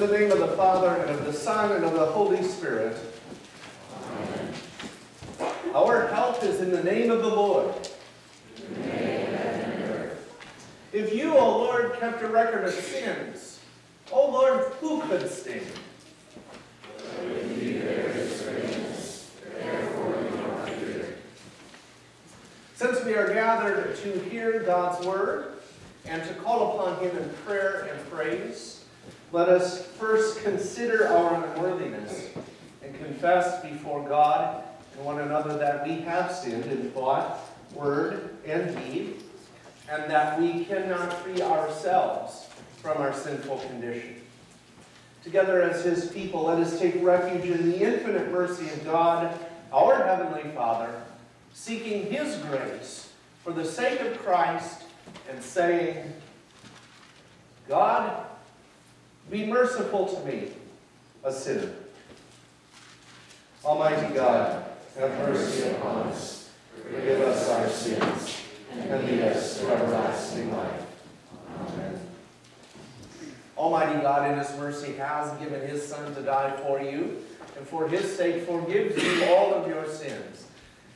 In the name of the Father, and of the Son, and of the Holy Spirit. Our help is in the name of the Lord. If you, O Lord, kept a record of sins, O Lord, who could stand? Since we are gathered to hear God's word and to call upon him in prayer and praise, let us first consider our unworthiness and confess before God and one another that we have sinned in thought, word, and deed, and that we cannot free ourselves from our sinful condition. Together as his people, let us take refuge in the infinite mercy of God, our Heavenly Father, seeking his grace for the sake of Christ and saying, God, be merciful to me, a sinner. Almighty God, have mercy upon us, forgive us our sins, and lead us to everlasting life. Amen. Almighty God, in His mercy, has given His Son to die for you, and for His sake forgives you all of your sins.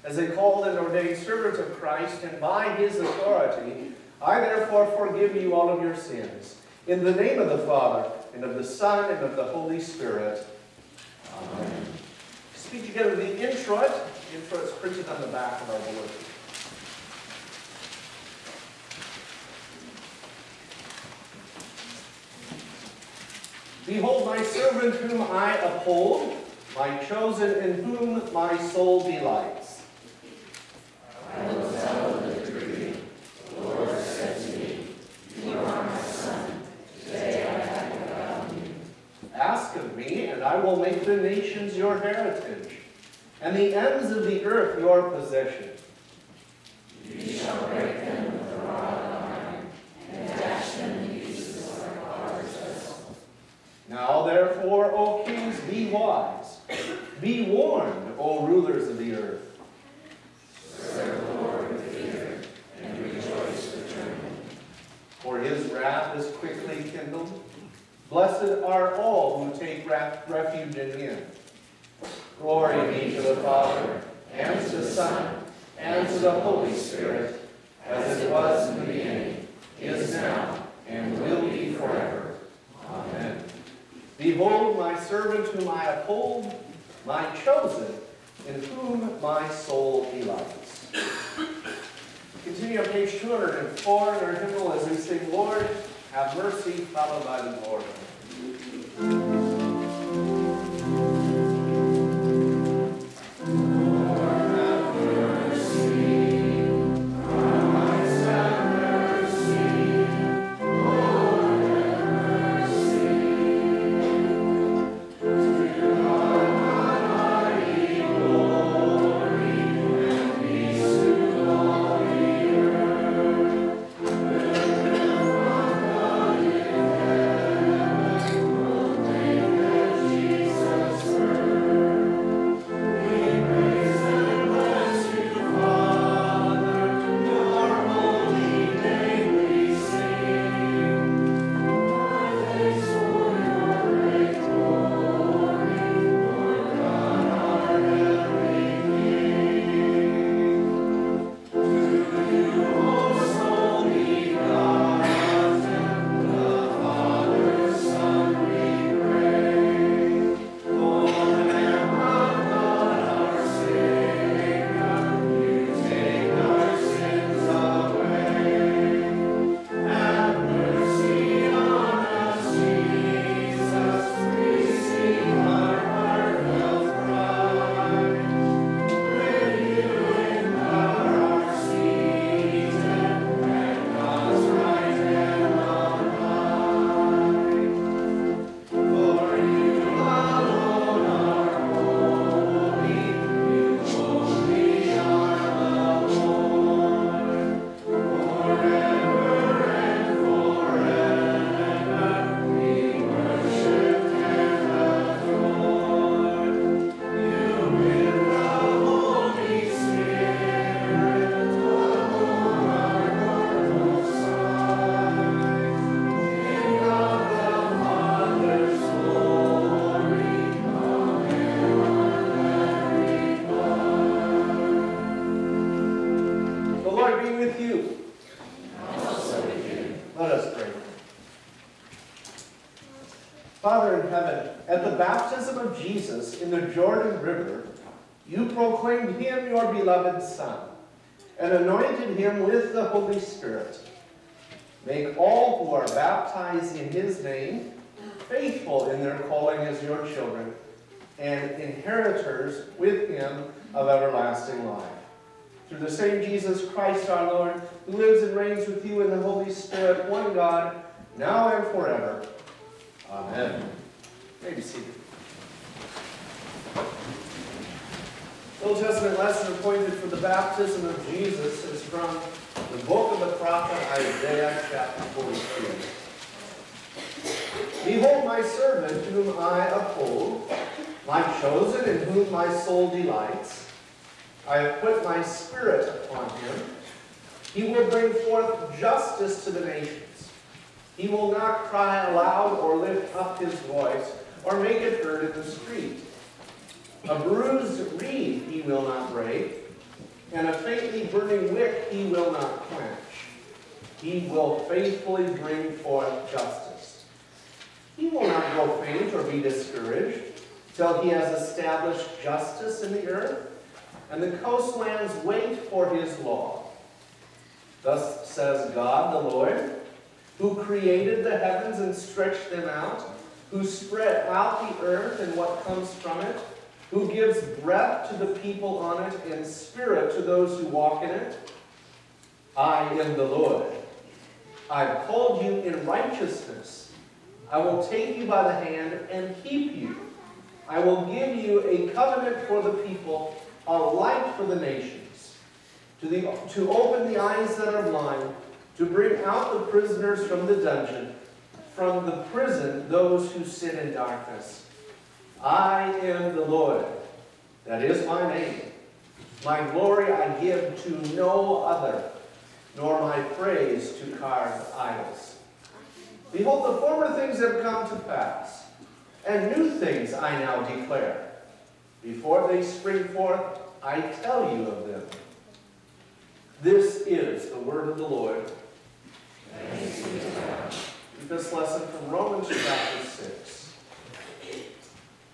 As a called and ordained servant of Christ, and by His authority, I therefore forgive you all of your sins. In the name of the Father, and of the Son, and of the Holy Spirit. Amen. Speak together the introit. The introit is printed on the back of our bulletin. Behold my servant whom I uphold, my chosen in whom my soul delights. I will tell the decree. The Lord said to me, You are my son. Today I have begotten you. Ask of me, and I will make the nations your heritage, and the ends of the earth your possession. You shall break them with a rod of iron, and dash them in pieces like potter's. Now therefore, O kings, be wise. Be warned, O rulers of the earth. Serve the Lord with fear, and rejoice with trembling. For his wrath is quickly kindled. Blessed are all who take refuge in him. Glory be to the Father, and to the Son, and to the Holy Spirit, as it was in the beginning, is now, and will be forever. Amen. Behold my servant whom I uphold, my chosen, in whom my soul delights. Continue on page 204 in our hymnal as we sing, Lord, have mercy, followed by the Lord. Heaven, at the baptism of Jesus in the Jordan River, you proclaimed him your beloved Son and anointed him with the Holy Spirit. Make all who are baptized in his name faithful in their calling as your children and inheritors with him of everlasting life. Through the same Jesus Christ our Lord, who lives and reigns with you in the Holy Spirit, one God, now and forever. Amen. May be seated. Old Testament lesson appointed for the baptism of Jesus is from the book of the prophet Isaiah, chapter 42. Behold my servant whom I uphold, my chosen in whom my soul delights. I have put my spirit upon him. He will bring forth justice to the nations. He will not cry aloud or lift up his voice or make it heard in the street. A bruised reed he will not break, and a faintly burning wick he will not quench. He will faithfully bring forth justice. He will not grow faint or be discouraged till he has established justice in the earth, and the coastlands wait for his law. Thus says God the Lord, who created the heavens and stretched them out, who spread out the earth and what comes from it, who gives breath to the people on it and spirit to those who walk in it. I am the Lord. I've called you in righteousness. I will take you by the hand and keep you. I will give you a covenant for the people, a light for the nations to, the, to open the eyes that are blind, to bring out the prisoners from the dungeon, from the prison those who sit in darkness. I am the Lord. That is my name. My glory I give to no other, nor my praise to carved idols. Behold, the former things have come to pass, and new things I now declare. Before they spring forth, I tell you of them. This is the word of the Lord. This lesson from Romans chapter 6.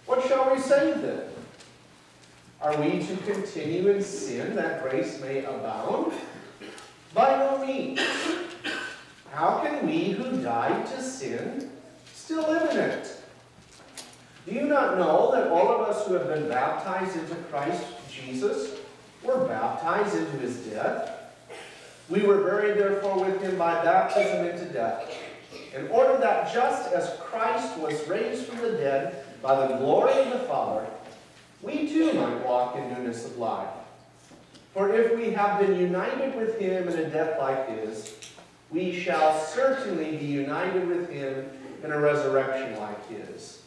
What shall we say then? Are we to continue in sin that grace may abound? By no means. How can we who died to sin still live in it? Do you not know that all of us who have been baptized into Christ Jesus were baptized into his death? We were buried therefore with him by baptism into death, in order that just as Christ was raised from the dead by the glory of the Father, we too might walk in newness of life. For if we have been united with him in a death like his, we shall certainly be united with him in a resurrection like his.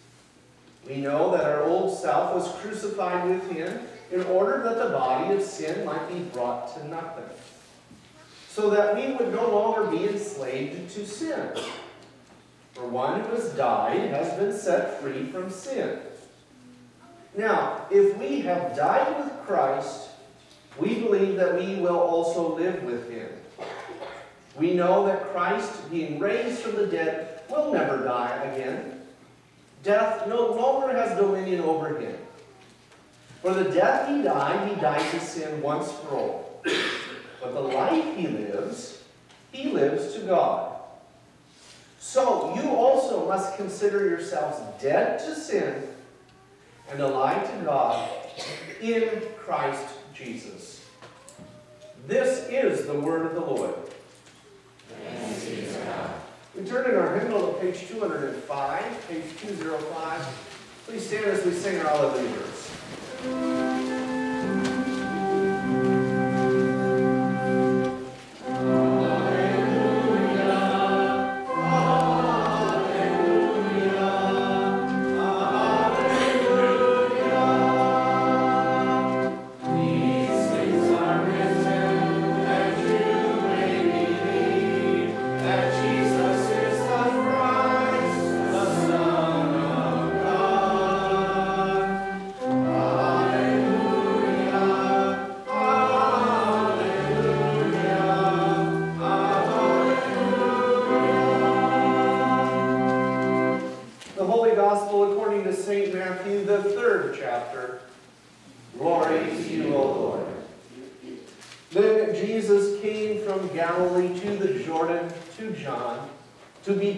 We know that our old self was crucified with him in order that the body of sin might be brought to nothing so that we would no longer be enslaved to sin. For one who has died has been set free from sin. Now, if we have died with Christ, we believe that we will also live with him. We know that Christ, being raised from the dead, will never die again. Death no longer has dominion over him. For the death he died, he died to sin once for all. But the life he lives, he lives to God. So you also must consider yourselves dead to sin and alive to God in Christ Jesus. This is the word of the Lord. We turn in our hymnal to page 205, page 205. Please stand as we sing our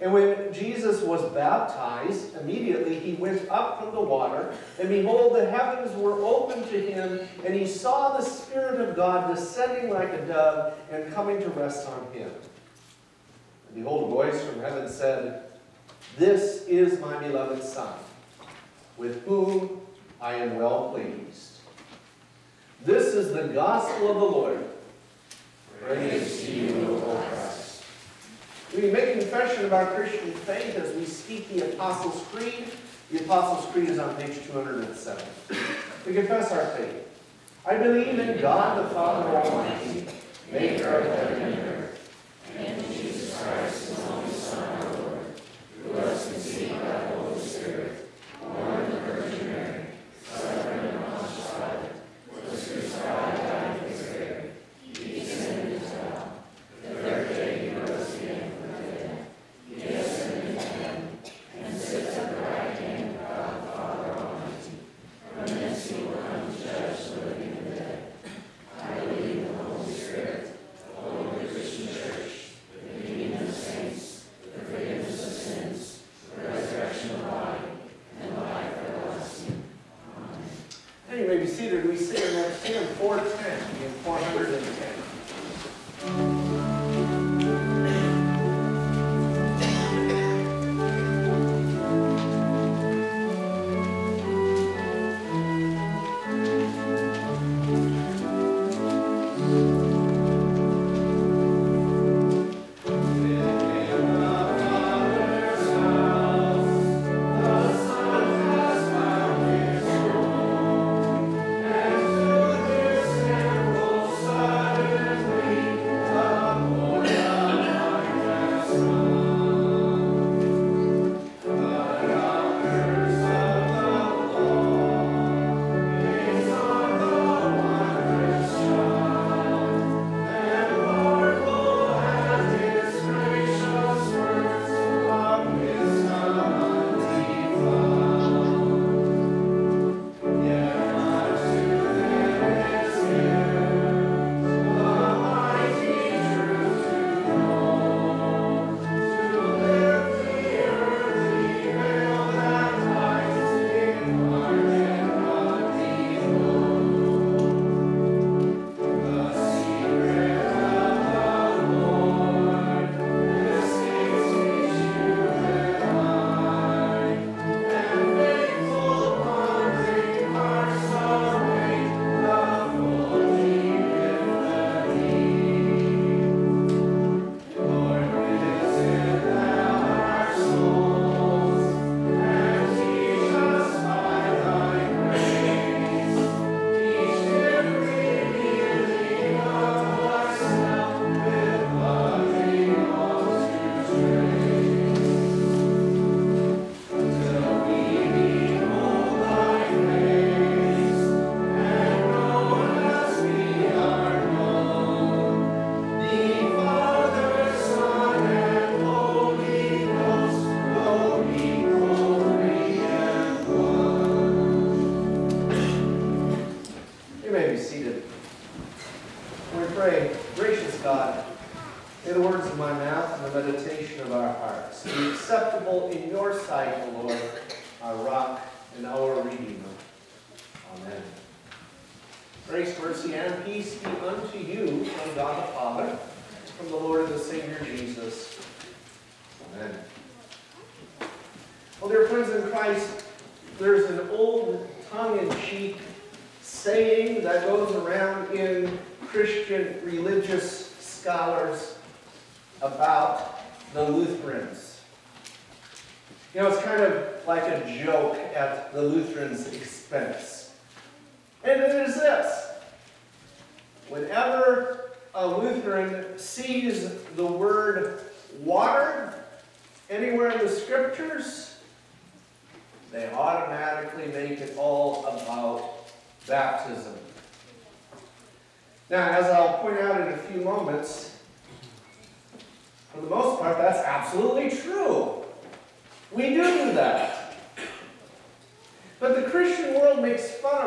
And when Jesus was baptized, immediately he went up from the water, and behold, the heavens were opened to him, and he saw the Spirit of God descending like a dove and coming to rest on him. And behold, a voice from heaven said, This is my beloved Son, with whom I am well pleased. This is the gospel of the Lord. Praise, Praise to you, Lord we make a confession of our Christian faith as we speak the Apostles' Creed. The Apostles' Creed is on page 207. We confess our faith. I believe in God the Father Almighty, maker of heaven and earth, and in Jesus Christ, his only Son, our Lord, who was conceived by the Holy Spirit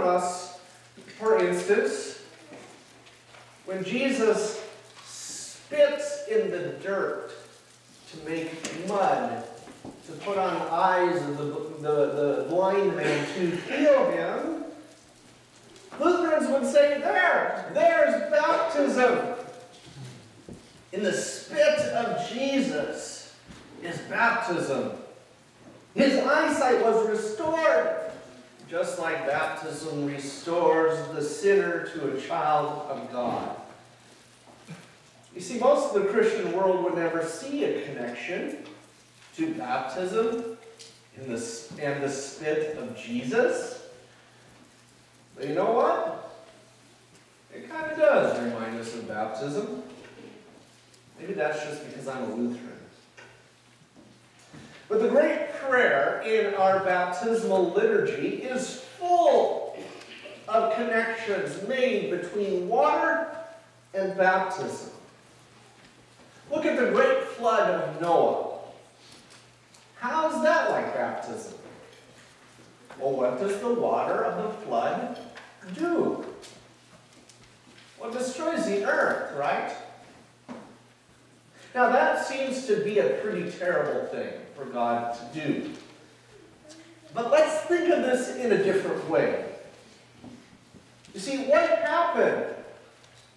of us, for instance, when Jesus spits in the dirt to make mud, to put on eyes of the, the, the blind man to heal him, Lutherans would say, There, there's baptism. In the spit of Jesus is baptism. His eyesight was restored just like baptism restores the sinner to a child of God. You see, most of the Christian world would never see a connection to baptism and the, and the spit of Jesus. But you know what? It kind of does remind us of baptism. Maybe that's just because I'm a Lutheran. But the great prayer in our baptismal liturgy is full of connections made between water and baptism. Look at the great flood of Noah. How's that like baptism? Well, what does the water of the flood do? Well, it destroys the earth, right? Now, that seems to be a pretty terrible thing for God to do. But let's think of this in a different way. You see, what happened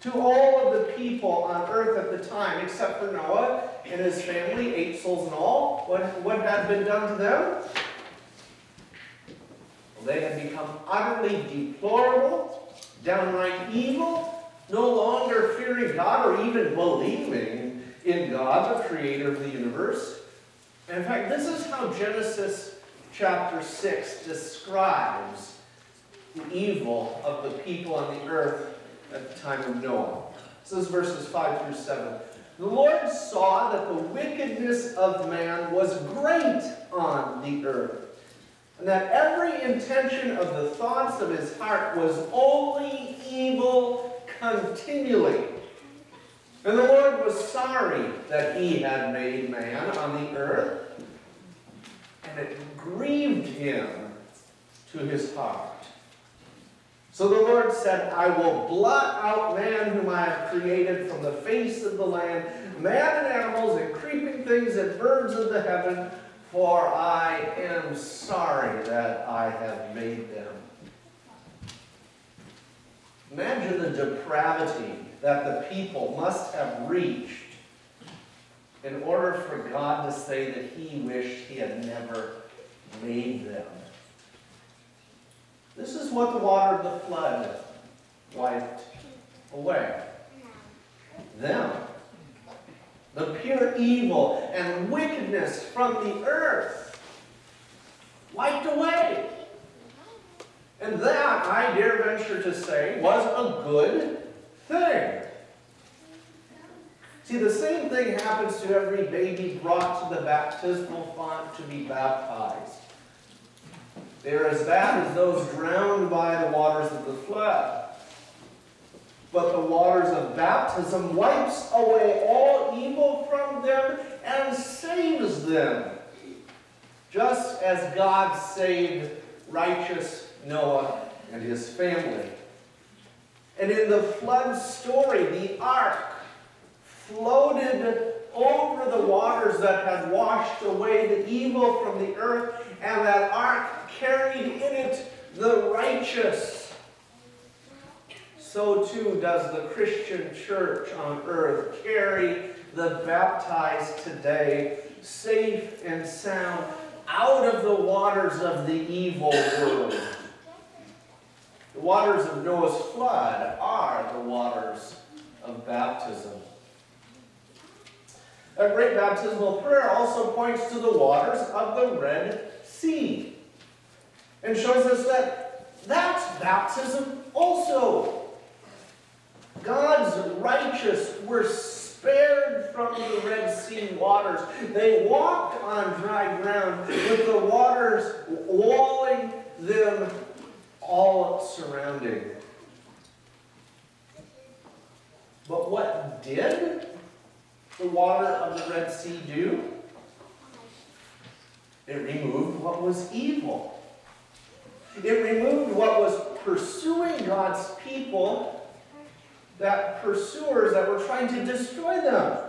to all of the people on earth at the time, except for Noah and his family, eight souls in all? What, what had been done to them? Well, they had become utterly deplorable, downright evil, no longer fearing God or even believing in God, the creator of the universe. And in fact, this is how Genesis chapter 6 describes the evil of the people on the earth at the time of Noah. This is verses 5 through 7. The Lord saw that the wickedness of man was great on the earth, and that every intention of the thoughts of his heart was only evil continually. And the Lord was sorry that he had made man on the earth, and it grieved him to his heart. So the Lord said, I will blot out man whom I have created from the face of the land, man and animals and creeping things and birds of the heaven, for I am sorry that I have made them. The depravity that the people must have reached in order for God to say that he wished he had never made them. This is what the water of the flood wiped away. Them. The pure evil and wickedness from the earth wiped away. And that, I dare venture to say, was a good thing. See, the same thing happens to every baby brought to the baptismal font to be baptized. They are as bad as those drowned by the waters of the flood. But the waters of baptism wipes away all evil from them and saves them. Just as God saved righteous Noah and his family. And in the flood story, the ark floated over the waters that had washed away the evil from the earth, and that ark carried in it the righteous. So too does the Christian church on earth carry the baptized today, safe and sound, out of the waters of the evil world. The waters of Noah's flood are the waters of baptism. A great baptismal prayer also points to the waters of the Red Sea and shows us that that's baptism also. God's righteous were spared from the Red Sea waters. They walked on dry ground with the waters walling them all surrounding. But what did the water of the Red Sea do? It removed what was evil. It removed what was pursuing God's people, that pursuers that were trying to destroy them.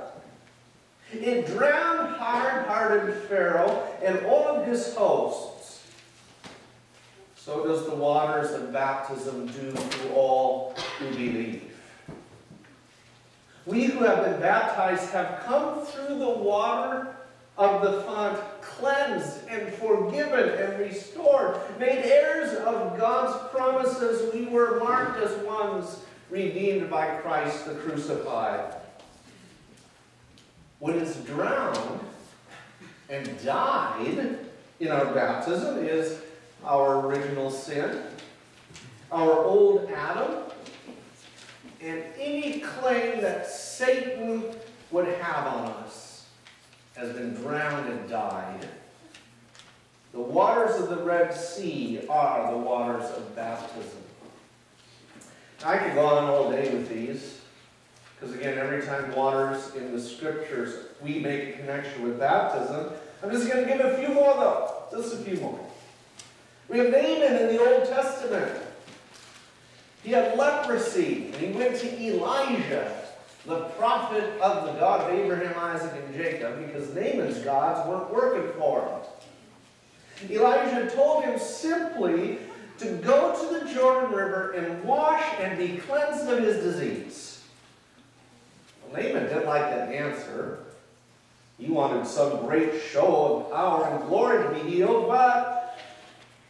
It drowned hard-hearted Pharaoh and all of his hosts. So does the waters of baptism do to all who believe. We who have been baptized have come through the water of the font, cleansed and forgiven and restored, made heirs of God's promises, we were marked as ones redeemed by Christ the crucified. What is drowned and died in our baptism is our original sin, our old Adam, and any claim that Satan would have on us has been drowned and died. The waters of the Red Sea are the waters of baptism. I could go on all day with these, because again, every time waters in the scriptures, we make a connection with baptism. I'm just going to give a few more though, just a few more. We have Naaman in the Old Testament. He had leprosy, and he went to Elijah, the prophet of the God of Abraham, Isaac, and Jacob, because Naaman's gods weren't working for him. Elijah told him simply to go to the Jordan River and wash and be cleansed of his disease. Well, Naaman didn't like that answer. He wanted some great show of power and glory to be healed, but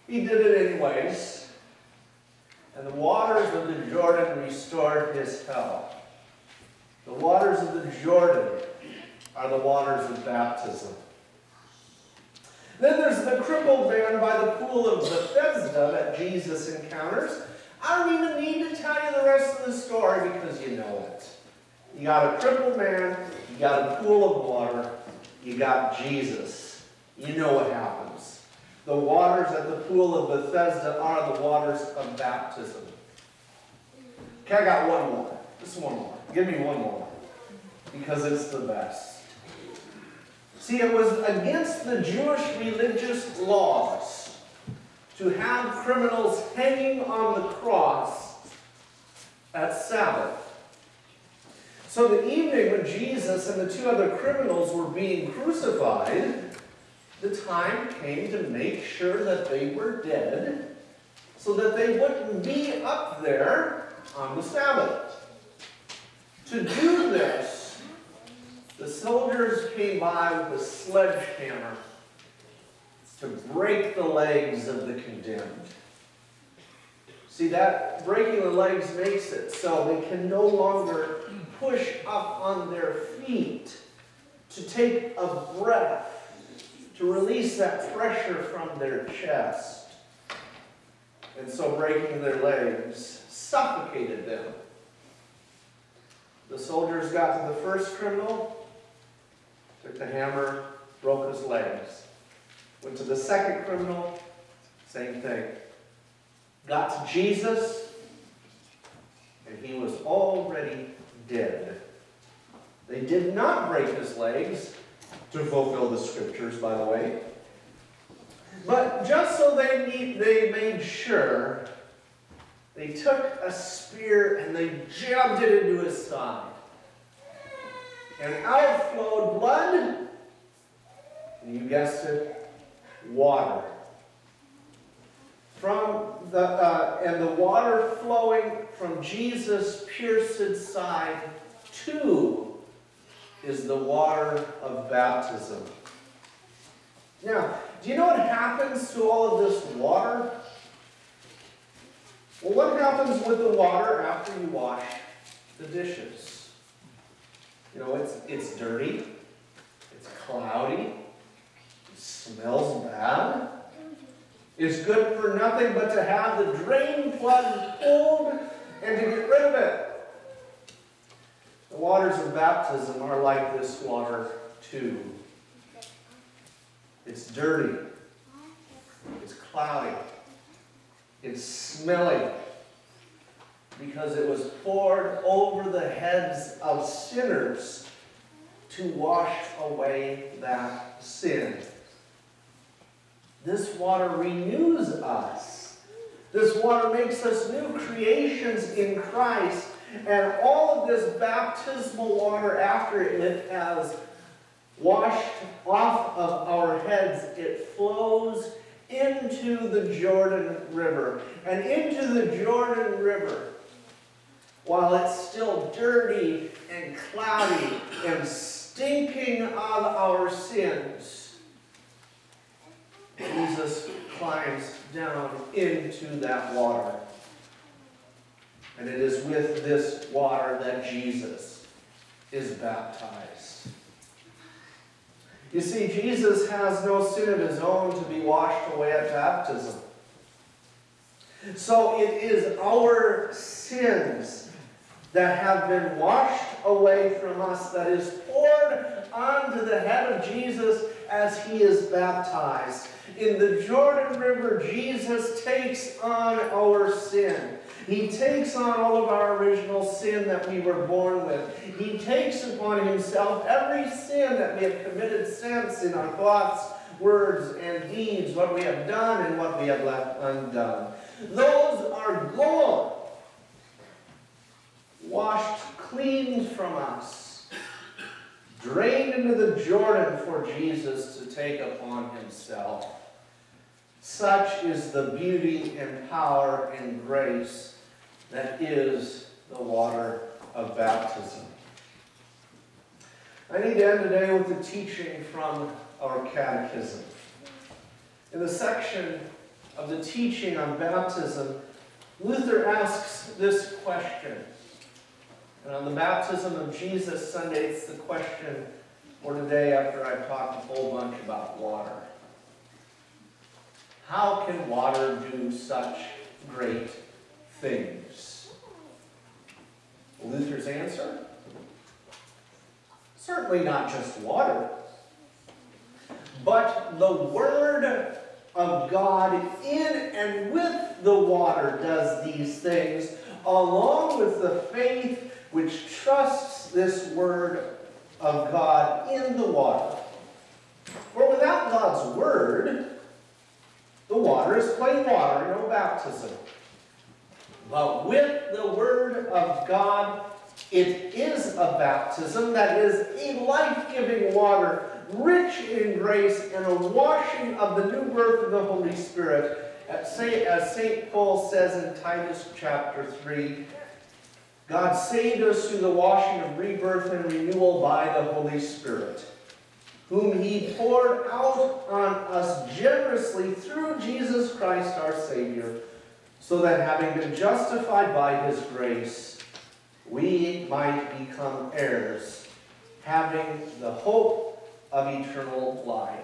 he did it anyways and the waters of the Jordan restored his health. The waters of the Jordan are the waters of baptism. Then there's the crippled man by the pool of Bethesda that Jesus encounters. I don't even need to tell you the rest of the story because you know it. You got a crippled man, you got a pool of water, you got Jesus. You know what happens. The waters at the pool of Bethesda are the waters of baptism. Okay, I got one more. Just one more. Give me one more. Because it's the best. See, it was against the Jewish religious laws to have criminals hanging on the cross at Sabbath. So the evening when Jesus and the two other criminals were being crucified, the time came to make sure that they were dead so that they wouldn't be up there on the Sabbath. To do this, the soldiers came by with a sledgehammer to break the legs of the condemned. See, that breaking the legs makes it so they can no longer push up on their feet to take a breath to release that pressure from their chest. And so breaking their legs suffocated them. The soldiers got to the first criminal, took the hammer, broke his legs. Went to the second criminal, same thing. Got to Jesus, and he was already dead. They did not break his legs, to fulfill the scriptures, by the way. But just so they, need, they made sure, they took a spear and they jabbed it into his side. And out flowed blood, and you guessed it, water. From the, uh, and the water flowing from Jesus' pierced side to is the water of baptism. Now, do you know what happens to all of this water? Well, what happens with the water after you wash the dishes? You know, it's, it's dirty, it's cloudy, it smells bad. It's good for nothing but to have the drain plug pulled and to get rid of it. The waters of baptism are like this water too. It's dirty. It's cloudy. It's smelly. Because it was poured over the heads of sinners to wash away that sin. This water renews us. This water makes us new creations in Christ and all of this baptismal water, after it has washed off of our heads, it flows into the Jordan River. And into the Jordan River, while it's still dirty and cloudy and stinking of our sins, Jesus climbs down into that water. And it is with this water that Jesus is baptized. You see, Jesus has no sin of his own to be washed away at baptism. So it is our sins that have been washed away from us that is poured onto the head of Jesus as he is baptized. In the Jordan River, Jesus takes on our sin. He takes on all of our original sin that we were born with. He takes upon himself every sin that we have committed since in our thoughts, words, and deeds, what we have done and what we have left undone. Those are gone, washed clean from us, drained into the Jordan for Jesus to take upon himself. Such is the beauty and power and grace that is the water of baptism. I need to end today with a teaching from our catechism. In the section of the teaching on baptism, Luther asks this question. And on the baptism of Jesus Sunday, it's the question for today after I've talked a whole bunch about water. How can water do such great things? Luther's answer? Certainly not just water, but the Word of God in and with the water does these things, along with the faith which trusts this Word of God in the water. For without God's Word, the water is plain water, no baptism. But with the Word of God, it is a baptism that is a life-giving water, rich in grace, and a washing of the new birth of the Holy Spirit. As St. Paul says in Titus chapter 3, God saved us through the washing of rebirth and renewal by the Holy Spirit whom he poured out on us generously through Jesus Christ our Savior, so that having been justified by his grace, we might become heirs, having the hope of eternal life.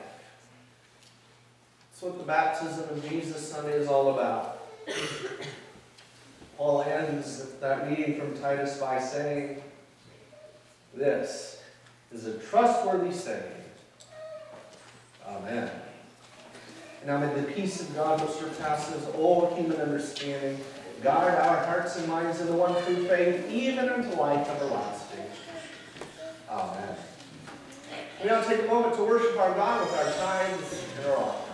That's what the baptism of Jesus Sunday is all about. Paul ends that reading from Titus by saying, This is a trustworthy saying Amen. And now may the peace of God which surpasses all human understanding guard our hearts and minds in the one true faith, even unto life everlasting. Amen. We now take a moment to worship our God with our tithes and our offerings.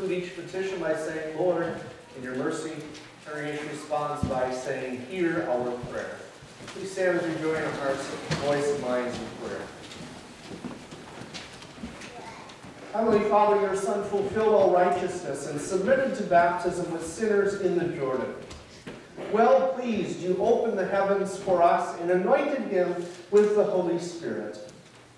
Conclude each petition by saying, Lord, in your mercy. Congregation responds by saying, Hear our prayer. Please stand as we join our hearts, voice, and minds in prayer. Heavenly Father, your Son fulfilled all righteousness and submitted to baptism with sinners in the Jordan. Well pleased, you opened the heavens for us and anointed him with the Holy Spirit.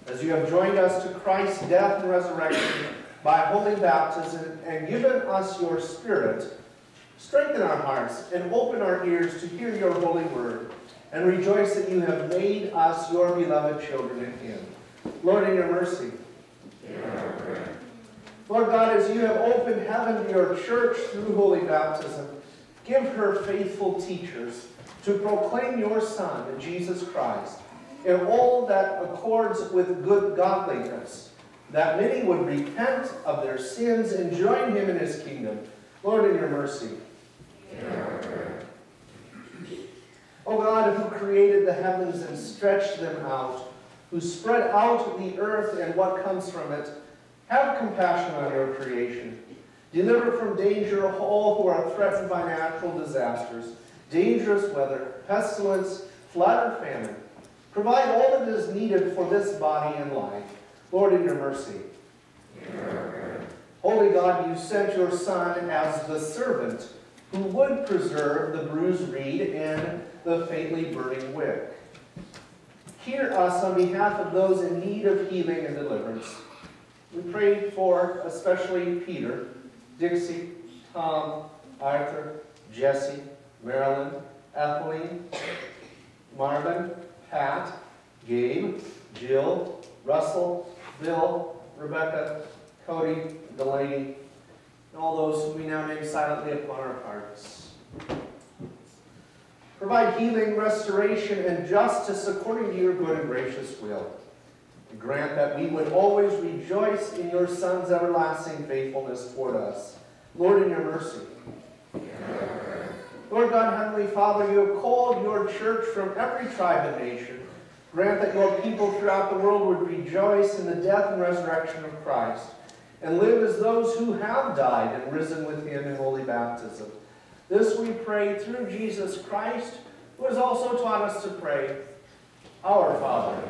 As you have joined us to Christ's death and resurrection by holy baptism and given us your Spirit, strengthen our hearts and open our ears to hear your holy word, and rejoice that you have made us your beloved children in him. Lord, in your mercy, Lord God, as you have opened heaven to your church through holy baptism, give her faithful teachers to proclaim your Son, Jesus Christ, in all that accords with good godliness, that many would repent of their sins and join him in his kingdom. Lord, in your mercy. O God, who created the heavens and stretched them out, who spread out the earth and what comes from it, have compassion on your creation. Deliver from danger all who are threatened by natural disasters, dangerous weather, pestilence, flood, or famine. Provide all that is needed for this body and life. Lord, in your mercy. Holy God, you sent your Son as the servant who would preserve the bruised reed and the faintly burning wick. Hear us on behalf of those in need of healing and deliverance. We pray for especially Peter, Dixie, Tom, Arthur, Jesse, Marilyn, Ethelene, Marvin, Pat, Gabe, Jill, Russell, Bill, Rebecca, Cody, Delaney, and all those whom we now name silently upon our hearts. Provide healing, restoration, and justice according to your good and gracious will. And grant that we would always rejoice in your Son's everlasting faithfulness toward us. Lord, in your mercy. Lord God, Heavenly Father, you have called your church from every tribe and nation. Grant that your people throughout the world would rejoice in the death and resurrection of Christ and live as those who have died and risen with him in holy baptism. This we pray through Jesus Christ, who has also taught us to pray, Our Father.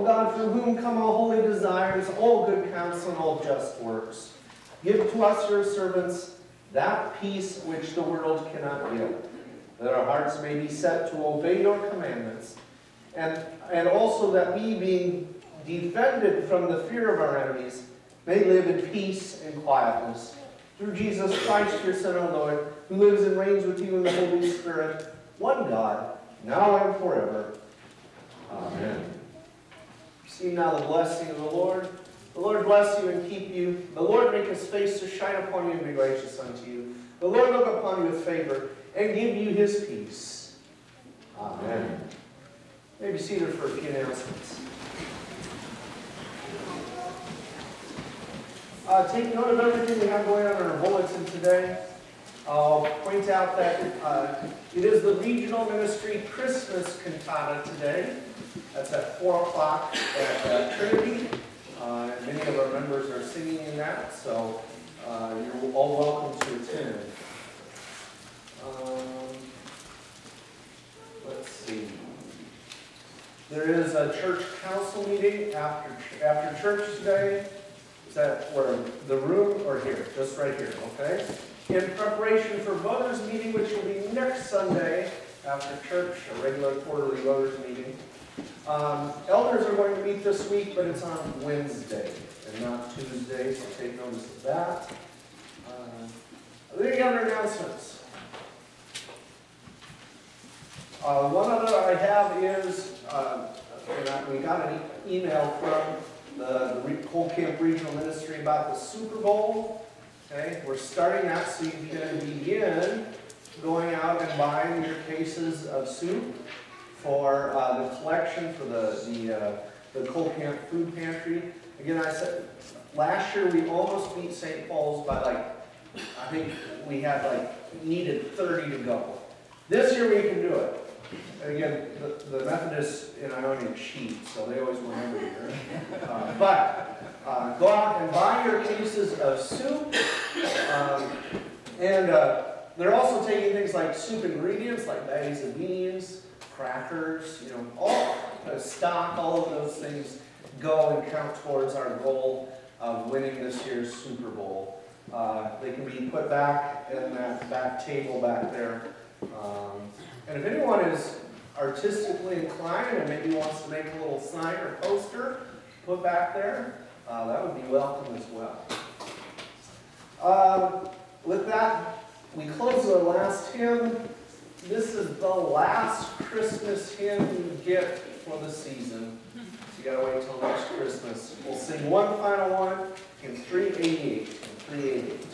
O God, through whom come all holy desires, all good counsel, and all just works, give to us, your servants, that peace which the world cannot give, that our hearts may be set to obey your commandments, and, and also that we, being defended from the fear of our enemies, may live in peace and quietness. Through Jesus Christ, your Son, our Lord, who lives and reigns with you in the Holy Spirit, one God, now and forever. Amen. Receive now the blessing of the Lord. The Lord bless you and keep you. The Lord make his face to shine upon you and be gracious unto you. The Lord look upon you with favor and give you his peace. Amen. You may be seated for a few announcements. Uh, take note of everything we have going on in our bulletin today. I'll point out that uh, it is the regional ministry Christmas cantata today. That's at 4 o'clock at uh, Trinity. Uh, many of our members are singing in that, so uh, you're all welcome to attend. Um, let's see. There is a church council meeting after, after church today. Is that where, the room or here? Just right here, okay? In preparation for voters meeting, which will be next Sunday after church, a regular quarterly voters meeting. Um, elders are going to meet this week, but it's on Wednesday and not Tuesday, so take notice of that. Uh, Are there any other announcements? Uh, one other I have is, uh, we got an e- email from the the Cole Camp Regional Ministry about the Super Bowl. Okay, we're starting that so you can begin going out and buying your cases of soup for uh, the collection for the, the, uh, the Cole Camp Food Pantry. Again, I said, last year we almost beat St. Paul's by like, I think we had like, needed thirty to go. This year we can do it. Again, the, the Methodists in Ionia cheat, so they always win every year. Uh, But, uh, go out and buy your cases of soup. um, And, uh, they're also taking things like soup ingredients, like bags of beans, crackers, you know, all, stock, all of those things go and count towards our goal of winning this year's Super Bowl. Uh, they can be put back in that back table back there. Um, and if anyone is artistically inclined and maybe wants to make a little sign or poster, put back there, uh, that would be welcome as well. Um, with that, we close the last hymn. This is the last Christmas hymn get for the season. So You gotta wait till next Christmas. We'll sing one final one in three eighty-eight, in three eighty-eight.